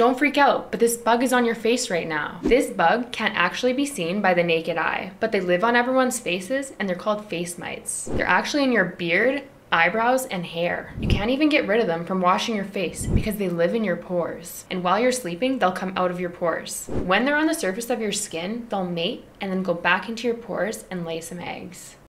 Don't freak out, but this bug is on your face right now. This bug can't actually be seen by the naked eye, but they live on everyone's faces and they're called face mites. They're actually in your beard, eyebrows, and hair. You can't even get rid of them from washing your face because they live in your pores. And while you're sleeping, they'll come out of your pores. When they're on the surface of your skin, they'll mate and then go back into your pores and lay some eggs.